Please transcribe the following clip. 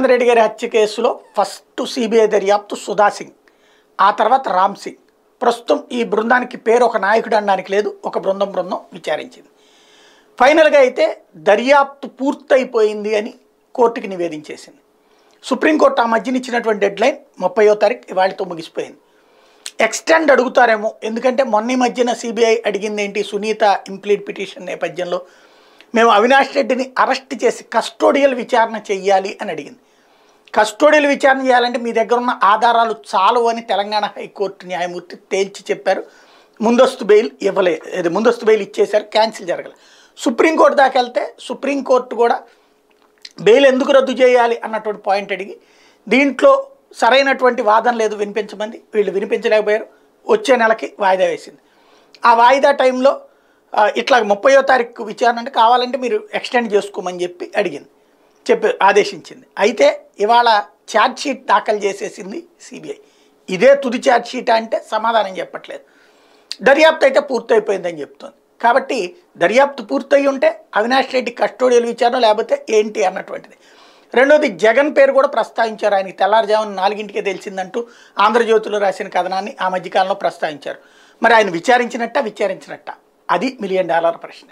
రెడ్డి గారి హత్య కేసులో ఫస్ట్ సిబిఐ దర్యాప్తు సుధా సింగ్ ఆ తర్వాత రామ్ సింగ్. ప్రస్తుతం ఈ బృందానికి పేరు ఒక నాయకుడు అనడానికి లేదు ఒక బృందం బృందం విచారించింది. ఫైనల్గా అయితే దర్యాప్తు పూర్తయిపోయింది అని కోర్టుకి నివేదించేసింది. సుప్రీంకోర్టు ఆ మధ్యన ఇచ్చినటువంటి డెడ్ లైన్ ముప్పయో తారీఖు ఇవాళతో ముగిసిపోయింది. ఎక్స్టెండ్ అడుగుతారేమో ఎందుకంటే మొన్న ఈ మధ్యన సిబిఐ అడిగింది ఏంటి సునీత ఇంప్లీడ్ పిటిషన్ నేపథ్యంలో? మేము అవినాష్ రెడ్డిని అరెస్ట్ చేసి కస్టోడియల్ విచారణ చెయ్యాలి అని అడిగింది. కస్టోడియల్ విచారణ చేయాలంటే మీ దగ్గర ఉన్న ఆధారాలు చాలు అని తెలంగాణ హైకోర్టు న్యాయమూర్తి తేల్చి చెప్పారు. ముందస్తు బెయిల్ ఇవ్వలేదు ముందస్తు బెయిల్ ఇచ్చేశారు క్యాన్సిల్ జరగలేదు సుప్రీంకోర్టు దాకా వెళ్తే సుప్రీంకోర్టు కూడా బెయిల్ ఎందుకు రద్దు చేయాలి అన్నటువంటి పాయింట్ అడిగి దీంట్లో సరైనటువంటి వాదన లేదు వినిపించమంది వీళ్ళు వినిపించలేకపోయారు వచ్చే నెలకి వాయిదా వేసింది. ఆ వాయిదా టైంలో ఇట్లా ముప్పయో తారీఖు విచారణ అంటే కావాలంటే మీరు ఎక్స్టెండ్ చేసుకోమని చెప్పి అడిగింది. చెప్పి ఆదేశించింది. అయితే ఇవాళ ఛార్జ్షీట్ దాఖలు చేసేసింది సిబిఐ. ఇదే తుది ఛార్జ్షీట్ అంటే సమాధానం చెప్పట్లేదు. దర్యాప్తు అయితే పూర్తయిపోయిందని చెప్తోంది. కాబట్టి దర్యాప్తు పూర్తయి ఉంటే అవినాష్ రెడ్డి కస్టోడియల్ విచారణ లేకపోతే ఏంటి అన్నటువంటిది. రెండోది జగన్ పేరు కూడా ప్రస్తావించారు. ఆయన తెల్లారుజామున నాలుగింటికే తెలిసిందంటూ ఆంధ్రజ్యోతిలో రాసిన కథనాన్ని ఆ మధ్యకాలంలో ప్రస్తావించారు. మరి ఆయన విచారించినట్ట విచారించినట్ట? అది మిలియన్ డాలర్ ప్రశ్న